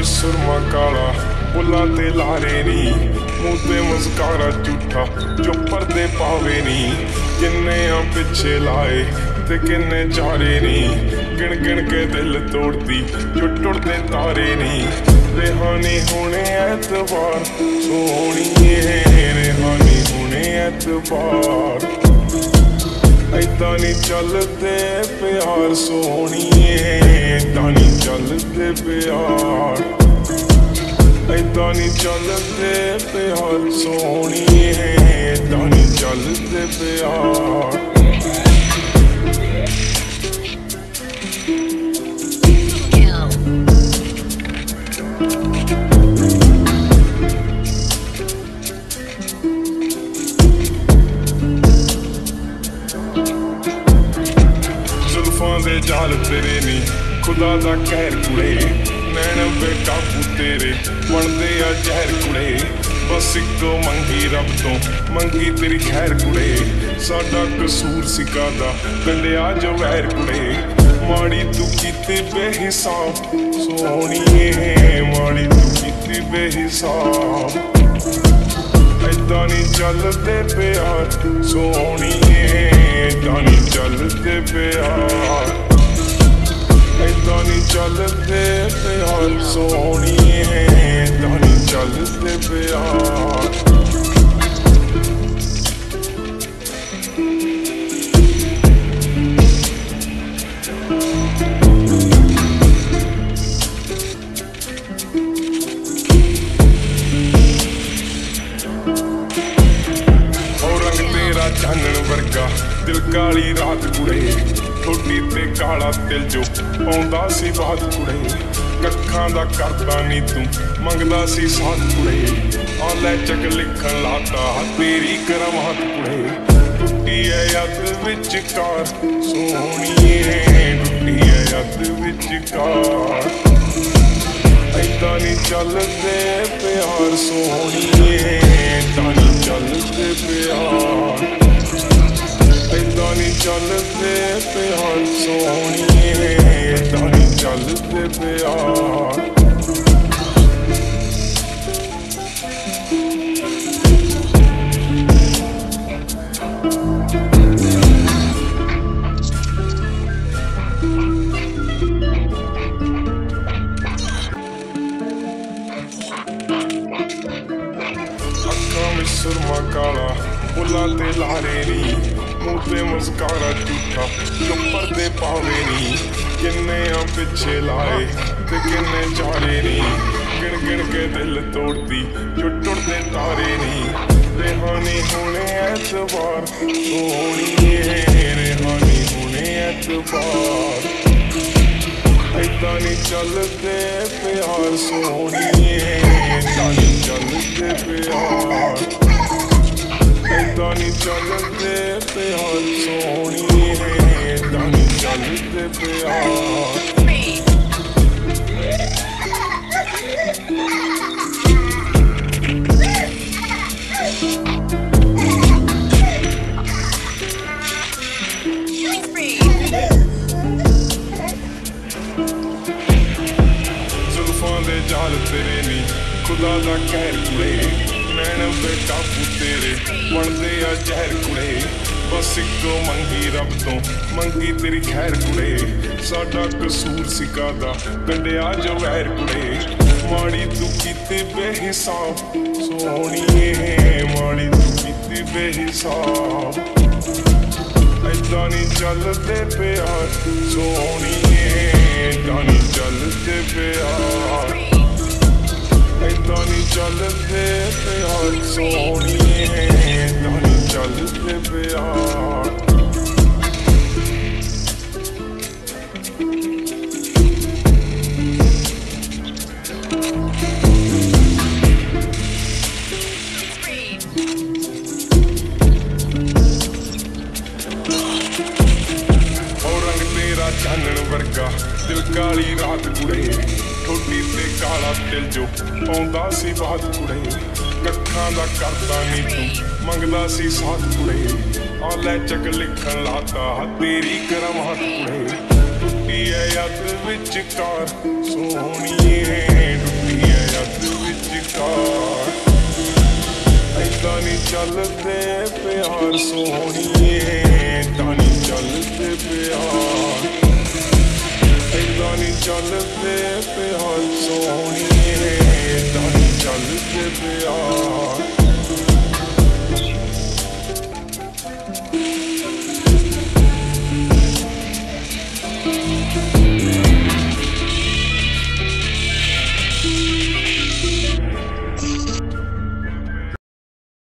ਵਿੱਚ ਸੁਰਮਾ ਕਾਲਾ, ਬੁੱਲਾਂ ਤੇ ਲਾਰੇ ਨੀ। ਮੂੰਹ ਤੇ ਮੁਸਕਾਰਾ ਝੂਠਾ, ਜੋ ਪਰਦੇ ਪਾਵੇ ਨੀ। ਕਿੰਨੇ ਆ ਪਿੱਛੇ ਲਾਏ ਤੇ ਕਿੰਨੇ ਚਾਰੇ ਨੀ। ਗਿਣ ਗਿਣ ਕੇ ਦਿਲ ਤੋੜਦੀ ਜੋ ਟੁੱਟਦੇ ਤਾਰੇ ਨੀ। ਰਿਹਾਨੀ ਹੁਣੇ ਐਤਵਾਰ, ਸੋਹਣੀਏ ਰਿਹਾਨੀ ਹੁਣੇ ਐਤਵਾਰ। ਏਦਾਂ ਨਹੀਂ ਚੱਲਦੇ ਪਿਆਰ, ਸੋਹਣੀਏ ਪਿਆਰ ਏਦਾਂ ਨਹੀਂ ਚੱਲਦੇ ਪਿਆਰ ਸੋਹਣੀਏ ਏਦਾਂ ਨਹੀਂ ਚੱਲਦੇ ਪਿਆਰ ਜ਼ੁਲਫਾਂ ਦੇ ਜਾਲ ਤੇਰੇ ਨੀ ਖੁਦਾ ਦਾ ਕਹਿਰ ਕੁੜੇ। ਨੈਣ ਬੇਕਾਬੂ ਤੇਰੇ ਬਣਦੇ ਆ ਜ਼ਹਿਰ ਕੁੜੇ। ਬਸ ਇੱਕੋ ਮੰਗੀ ਰੱਬ ਤੋਂ, ਮੰਗੀ ਤੇਰੀ ਖੈਰ ਕੁੜੇ। ਸਾਡਾ ਕਸੂਰ ਸਿਕਾਦਾ ਕੰਡਿਆ ਜੋ ਵੈਰ ਕੁੜੇ। ਮਾੜੀ ਤੂੰ ਕੀਤੀ ਬੇਹਿਸਾਬ, ਸੋਹਣੀਏ, ਮਾੜੀ ਤੂੰ ਕੀਤੀ ਬੇਹਿਸਾਬ। ਏਦਾਂ ਨਹੀਂ ਚੱਲਦੇ ਪਿਆਰ, ਸੋਹਣੀਏ, ਏਦਾਂ ਨਹੀਂ ਚੱਲਦੇ ਪਿਆਰ। ਏਦਾਂ ਨਹੀਂ ਚੱਲਦੇ ਪਿਆਰ ਸੋਹਣੀਏ ਏਦਾਂ ਨਹੀਂ ਚੱਲਦੇ ਪਿਆਰ। ਰੰਗ ਤੇਰਾ ਚਾਨਣ ਵਰਗਾ, ਦਿਲ ਕਾਲੀ ਰਾਤ ਕੁੜੇ। ਠੋਡੀ ਤੇ ਕਾਲਾ ਤਿਲ ਜੋ ਪਾਉਂਦਾ ਸੀ ਬਾਤ ਕੁੜੇ। ਕੱਖਾਂ ਦਾ ਕਰਦਾ ਨਹੀਂ ਤੂੰ, ਮੰਗਦਾ ਸੀ ਸਾਥ ਕੁੜੇ। ਆ ਲੈ ਚੱਕ ਲਿਖਣ ਲਾਤਾ ਤੇਰੀ ਕਰਮਾਤ ਕੁੜੇ। ਟੁੱਟੀ ਐ ਯੱਦ ਵਿੱਚ ਕਾਰ ਸੋਹਣੀਏ ਟੁੱਟੀ ਐ ਯੱਦ ਵਿੱਚ ਕਾਰ ਏਦਾਂ ਨਹੀਂ ਚੱਲਦੇ ਪਿਆਰ, ਸੋਹਣੀਏ ਏਦਾਂ ਨਹੀਂ ਚੱਲਦੇ ਪਿਆਰ। ਚੱਲਦੇ ਪਿਆਰ ਸੋਹਣੀਏ ਏਦਾਂ ਨਹੀਂ ਚੱਲਦੇ ਪਿਆਰ ਅੱਖਾਂ ਵਿੱਚ ਸੁਰਮਾ ਕਾਲਾ ਬੁੱਲਾਂ ਤੇ ਲਾਰੇ ਨੀ ਮੂੰਹ ਤੇ ਮੁਸਕਾਰਾ ਝੂਠਾ ਜੋ ਪਰਦੇ ਪਾਵੇ ਨਹੀਂ ਕਿੰਨੇ ਆ ਪਿੱਛੇ ਲਾਏ ਤੇ ਕਿੰਨੇ ਚਾਰੇ ਨਹੀਂ ਗਿਣ ਗਿਣ ਕੇ ਦਿਲ ਤੋੜਦੀ ਜੋ ਟੁੱਟਦੇ ਤਾਰੇ ਨਹੀਂ ਰਿਹਾਨੀ ਹੁਣੇ ਐਤਵਾਰ, ਸੋਹਣੀਏ ਰਿਹਾਨੀ ਹੁਣੇ ਐਤਵਾਰ। ਏਦਾਂ ਨਹੀਂ ਚੱਲਦੇ ਪਿਆਰ, ਸੋਹਣੀਏ ਜ਼ੁਲਫਾਂ ਤੇਰੇ ਨੀ। ਖੁਦਾ ਦਾ ਕਹਿਰ ਕੁੜੇ। ਨੈਣ ਬੇਕਾਬੂ ਤੇਰੇ। ਬਣਦੇ ਆ ਜ਼ਹਿਰ ਕੁੜੇ। ਬਸ ਇੱਕੋ ਮੰਗੀ ਰੱਬ ਤੋਂ। ਮੰਗੀ ਤੇਰੀ ਖੈਰ ਕੁੜੇ। ਸਾਡਾ ਕਸੂਰ ਸਿਕਾਦਾ ਕੰਡਿਆ ਜੋ ਵੈਰ ਕੁੜੇ। ਮਾੜੀ ਤੂੰ ਕੀਤੀ ਬੇਹਿਸਾਬ। ਸੋਹਣੀਏ, ਮਾੜੀ ਤੂੰ ਕੀਤੀ ਬੇਹਿਸਾਬ। ਏਦਾਂ ਨਹੀਂ ਚੱਲਦੇ ਪਿਆਰ। ਸੋਹਣੀਏ, ਏਦਾਂ ਨਹੀਂ ਚੱਲਦੇ ਪਿਆਰ। ਏਦਾਂ ਨਹੀਂ ਚੱਲਦੇ ਪਿਆਰ ਸੋਹਣੀਏ ਲੱਗਾ ਦਿਲ ਕਾਲੀ ਰਾਤ ਕੁੜੇ। ਠੋਡੀ ਤੇ ਕਾਲਾ ਤਿਲ ਜੋ ਆਉਂਦਾ ਸੀ ਬਾਤ ਕੁੜੇ। ਕੱਖਾਂ ਦਾ ਕਰਦਾ ਨਹੀਂ ਤੂੰ, ਮੰਗਦਾ ਸੀ ਸਾਥ ਕੁੜੇ। ਆ ਲੈ ਚੱਕ ਲਿਖਣ ਲਾਤਾ ਤੇਰੀ ਕਰਮਾਂ ਕੁੜੇ। ਟੁੱਟੀ ਐ ਅੱਧ ਵਿੱਚ ਕਾਰ ਸੋਹਣੀਏ ਟੁੱਟੀ ਐ ਅੱਧ ਵਿੱਚ ਕਾਰ ਐਦਾਂ ਚੱਲਦੇ ਪਿਆਰ, ਸੋਹਣੀਏ ਤਾਂ ਨਹੀਂ ਚੱਲਦੇ ਪਿਆਰ। ਚੱਲਦੇ ਪਿਆ ਸੋਹਣੀਏ ਤਾਂ ਚੱਲਦੇ ਪਿਆ।